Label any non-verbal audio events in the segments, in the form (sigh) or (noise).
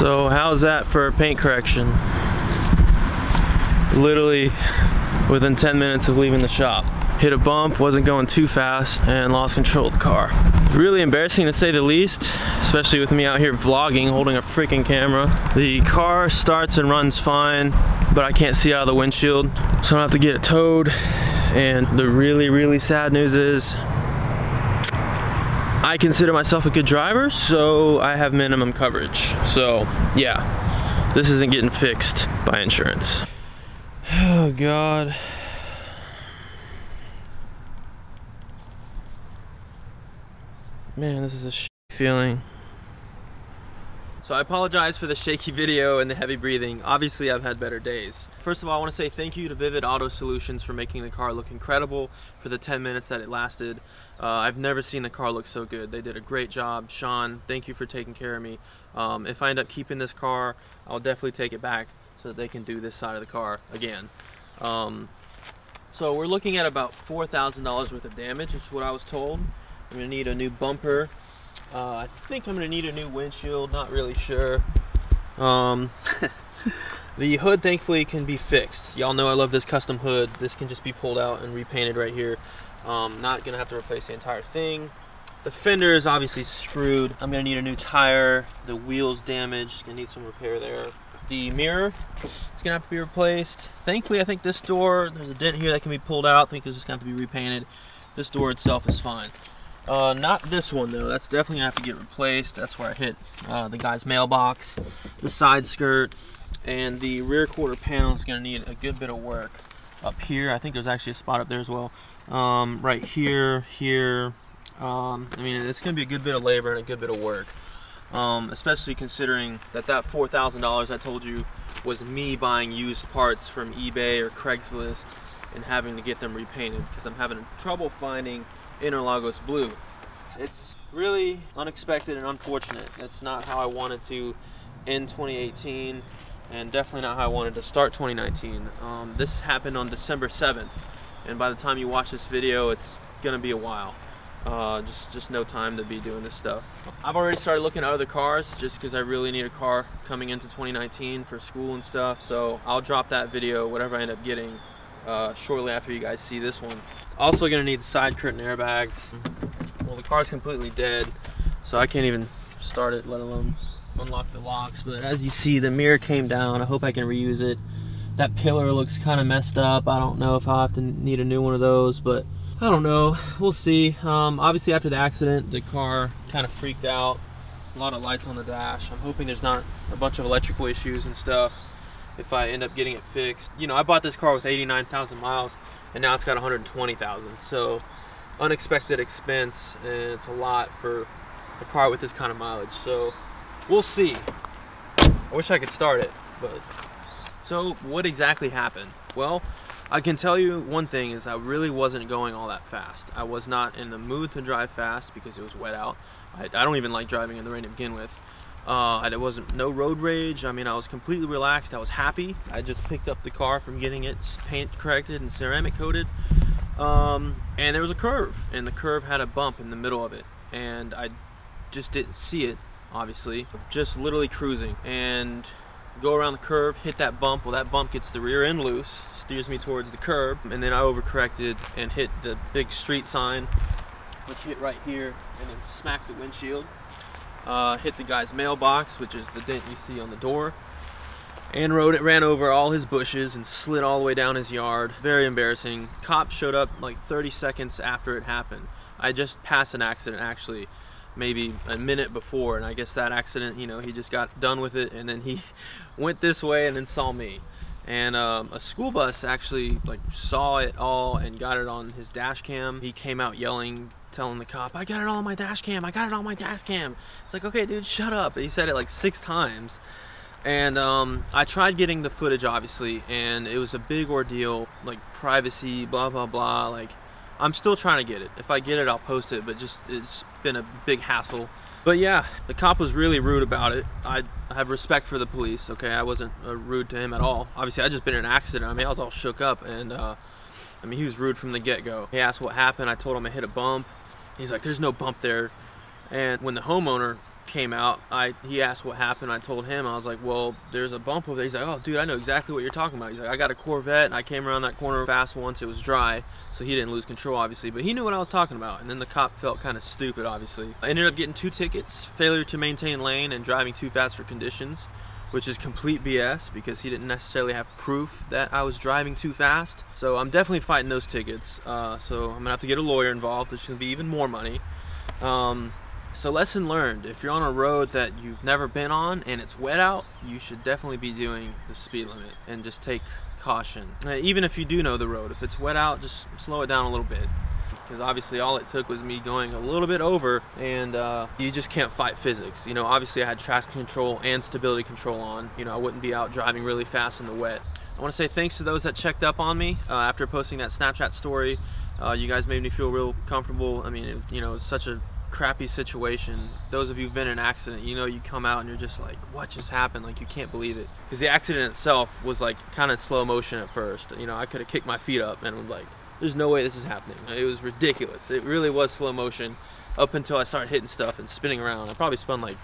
So how's that for paint correction? Literally within 10 minutes of leaving the shop. Hit a bump, wasn't going too fast, and lost control of the car. Really embarrassing to say the least, especially with me out here vlogging, holding a freaking camera. The car starts and runs fine, but I can't see out of the windshield, so I have to get it towed. And the really, really sad news is I consider myself a good driver, so I have minimum coverage. So yeah, this isn't getting fixed by insurance. Oh God. Man, this is a feeling. So I apologize for the shaky video and the heavy breathing. Obviously, I've had better days. First of all, I want to say thank you to Vivid Auto Solutions for making the car look incredible for the 10 minutes that it lasted. Uh, I've never seen the car look so good. They did a great job. Sean, thank you for taking care of me. Um, if I end up keeping this car, I'll definitely take it back so that they can do this side of the car again. Um, so we're looking at about $4,000 worth of damage is what I was told. I'm going to need a new bumper, uh, I think I'm going to need a new windshield, not really sure. Um, (laughs) the hood thankfully can be fixed. Y'all know I love this custom hood. This can just be pulled out and repainted right here. Um, not going to have to replace the entire thing. The fender is obviously screwed. I'm going to need a new tire. The wheel's damaged. Going to need some repair there. The mirror is going to have to be replaced. Thankfully, I think this door, there's a dent here that can be pulled out. I think this is going to have to be repainted. This door itself is fine. Uh, not this one though. That's definitely gonna have to get replaced. That's where I hit uh, the guy's mailbox, the side skirt, and the rear quarter panel is gonna need a good bit of work up here. I think there's actually a spot up there as well. Um, right here, here. Um, I mean, it's gonna be a good bit of labor and a good bit of work. Um, especially considering that that $4,000 I told you was me buying used parts from eBay or Craigslist and having to get them repainted because I'm having trouble finding Interlagos blue. It's really unexpected and unfortunate. That's not how I wanted to end 2018 and definitely not how I wanted to start 2019. Um, this happened on December 7th and by the time you watch this video it's gonna be a while. Uh, just just no time to be doing this stuff. I've already started looking at other cars just because I really need a car coming into 2019 for school and stuff. So I'll drop that video, whatever I end up getting, uh, shortly after you guys see this one. Also gonna need side curtain airbags. Well, the car's completely dead, so I can't even start it, let alone unlock the locks. But as you see, the mirror came down. I hope I can reuse it. That pillar looks kind of messed up. I don't know if I'll have to need a new one of those, but I don't know. We'll see. Um, obviously, after the accident, the car kind of freaked out. A lot of lights on the dash. I'm hoping there's not a bunch of electrical issues and stuff if I end up getting it fixed. You know, I bought this car with 89,000 miles and now it's got 120,000. So unexpected expense and it's a lot for a car with this kind of mileage. So we'll see. I wish I could start it, but so what exactly happened? Well, I can tell you one thing is I really wasn't going all that fast. I was not in the mood to drive fast because it was wet out. I, I don't even like driving in the rain to begin with. Uh, it wasn't no road rage. I mean, I was completely relaxed. I was happy. I just picked up the car from getting its paint corrected and ceramic coated. Um, and there was a curve, and the curve had a bump in the middle of it, and I just didn't see it. Obviously, just literally cruising and go around the curve, hit that bump. Well, that bump gets the rear end loose, steers me towards the curb, and then I overcorrected and hit the big street sign, which hit right here, and then smacked the windshield uh, hit the guy's mailbox, which is the dent you see on the door, and rode it, ran over all his bushes and slid all the way down his yard. Very embarrassing. Cops showed up like 30 seconds after it happened. I just passed an accident actually maybe a minute before and I guess that accident you know he just got done with it and then he (laughs) went this way and then saw me and um, a school bus actually like saw it all and got it on his dash cam he came out yelling telling the cop I got it all on my dash cam I got it on my dash cam. It's like okay dude shut up. He said it like six times. And um, I tried getting the footage obviously and it was a big ordeal like privacy blah blah blah like I'm still trying to get it. If I get it I'll post it but just it's been a big hassle. But yeah the cop was really rude about it. I have respect for the police okay? I wasn't uh, rude to him at all. Obviously I just been in an accident. I mean I was all shook up and uh, I mean he was rude from the get-go. He asked what happened. I told him I hit a bump he's like there's no bump there and when the homeowner came out, I he asked what happened. I told him I was like, well, there's a bump over there. He's like, oh, dude, I know exactly what you're talking about. He's like, I got a Corvette and I came around that corner fast once. It was dry, so he didn't lose control, obviously, but he knew what I was talking about. And then the cop felt kind of stupid, obviously. I ended up getting two tickets: failure to maintain lane and driving too fast for conditions, which is complete BS because he didn't necessarily have proof that I was driving too fast. So I'm definitely fighting those tickets. Uh, so I'm gonna have to get a lawyer involved, which is gonna be even more money. Um, so lesson learned, if you're on a road that you've never been on and it's wet out, you should definitely be doing the speed limit and just take caution. Uh, even if you do know the road, if it's wet out, just slow it down a little bit. Because obviously all it took was me going a little bit over and uh, you just can't fight physics. You know, obviously I had traction control and stability control on. You know, I wouldn't be out driving really fast in the wet. I want to say thanks to those that checked up on me uh, after posting that Snapchat story. Uh, you guys made me feel real comfortable. I mean, it, you know, it's such a crappy situation those of you who've been in an accident you know you come out and you're just like what just happened like you can't believe it because the accident itself was like kind of slow motion at first you know i could have kicked my feet up and was like there's no way this is happening it was ridiculous it really was slow motion up until i started hitting stuff and spinning around i probably spun like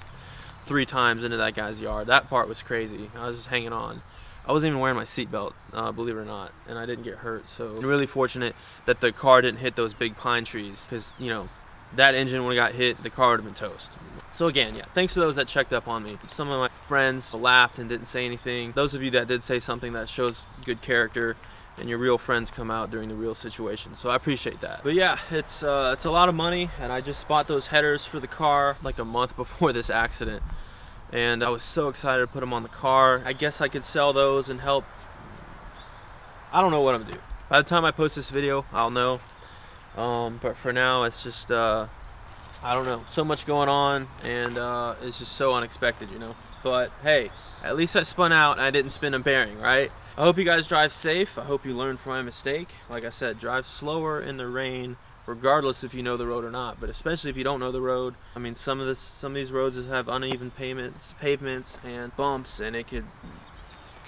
three times into that guy's yard that part was crazy i was just hanging on I wasn't even wearing my seatbelt, uh, believe it or not, and I didn't get hurt. So I'm really fortunate that the car didn't hit those big pine trees because, you know, that engine would have got hit, the car would have been toast. So again, yeah, thanks to those that checked up on me. Some of my friends laughed and didn't say anything. Those of you that did say something that shows good character and your real friends come out during the real situation. So I appreciate that. But yeah, it's uh, it's a lot of money and I just bought those headers for the car like a month (laughs) before this accident. And I was so excited to put them on the car. I guess I could sell those and help. I don't know what I'm gonna do. By the time I post this video, I'll know. Um, but for now, it's just, uh, I don't know, so much going on, and uh, it's just so unexpected, you know. But hey, at least I spun out and I didn't spin a bearing, right? I hope you guys drive safe. I hope you learn from my mistake. Like I said, drive slower in the rain, regardless if you know the road or not. But especially if you don't know the road. I mean, some of this, some of these roads have uneven pavements, pavements and bumps, and it could,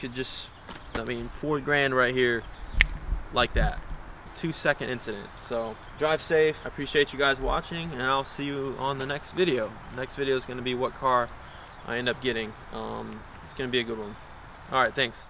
could just, I mean, four grand right here, like that two second incident. So drive safe. I appreciate you guys watching and I'll see you on the next video. Next video is going to be what car I end up getting. Um, it's going to be a good one. Alright, thanks.